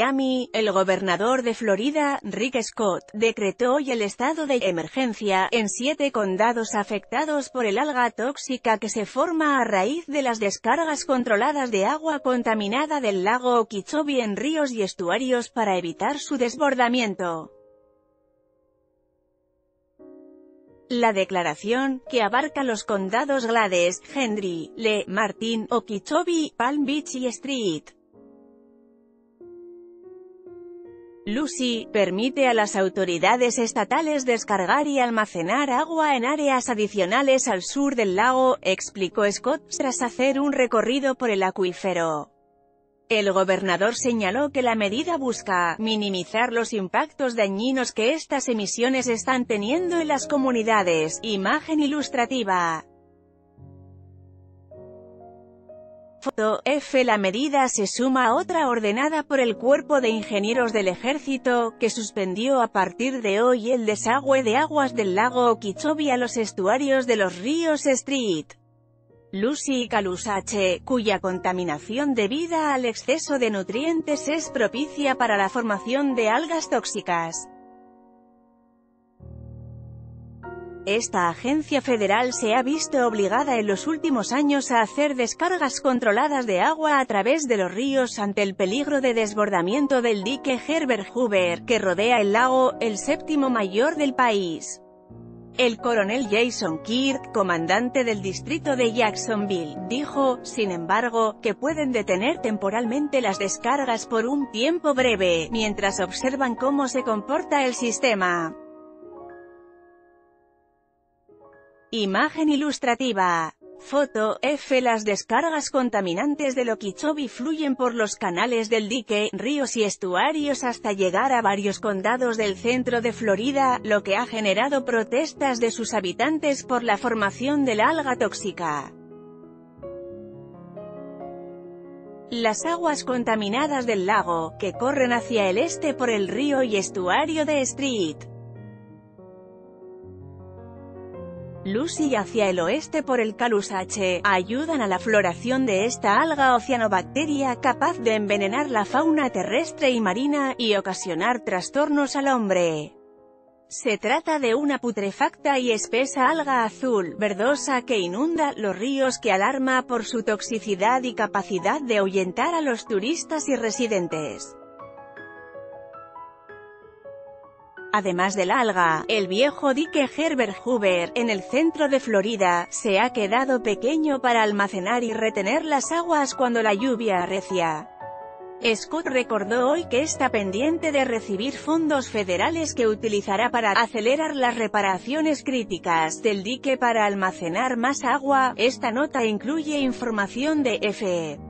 Miami, el gobernador de Florida, Rick Scott, decretó hoy el estado de emergencia en siete condados afectados por el alga tóxica que se forma a raíz de las descargas controladas de agua contaminada del lago Okeechobee en ríos y estuarios para evitar su desbordamiento. La declaración, que abarca los condados Glades, Henry, Lee, Martin, Okeechobee, Palm Beach y Street. Lucy, permite a las autoridades estatales descargar y almacenar agua en áreas adicionales al sur del lago, explicó Scott, tras hacer un recorrido por el acuífero. El gobernador señaló que la medida busca minimizar los impactos dañinos que estas emisiones están teniendo en las comunidades. Imagen ilustrativa. Foto F. La medida se suma a otra ordenada por el Cuerpo de Ingenieros del Ejército, que suspendió a partir de hoy el desagüe de aguas del lago Okeechobee a los estuarios de los ríos Street. Lucy y Calusache, cuya contaminación debida al exceso de nutrientes es propicia para la formación de algas tóxicas. Esta agencia federal se ha visto obligada en los últimos años a hacer descargas controladas de agua a través de los ríos ante el peligro de desbordamiento del dique Herbert Hoover, que rodea el lago, el séptimo mayor del país. El coronel Jason Kirk, comandante del distrito de Jacksonville, dijo, sin embargo, que pueden detener temporalmente las descargas por un tiempo breve, mientras observan cómo se comporta el sistema. Imagen ilustrativa Foto, F. Las descargas contaminantes del Okeechobee fluyen por los canales del dique, ríos y estuarios hasta llegar a varios condados del centro de Florida, lo que ha generado protestas de sus habitantes por la formación del alga tóxica. Las aguas contaminadas del lago, que corren hacia el este por el río y estuario de Street, Lucy hacia el oeste por el Calusache, ayudan a la floración de esta alga oceanobacteria capaz de envenenar la fauna terrestre y marina, y ocasionar trastornos al hombre. Se trata de una putrefacta y espesa alga azul, verdosa que inunda los ríos que alarma por su toxicidad y capacidad de ahuyentar a los turistas y residentes. Además del alga, el viejo dique Herbert Hoover, en el centro de Florida, se ha quedado pequeño para almacenar y retener las aguas cuando la lluvia arrecia. Scott recordó hoy que está pendiente de recibir fondos federales que utilizará para acelerar las reparaciones críticas del dique para almacenar más agua. Esta nota incluye información de FE.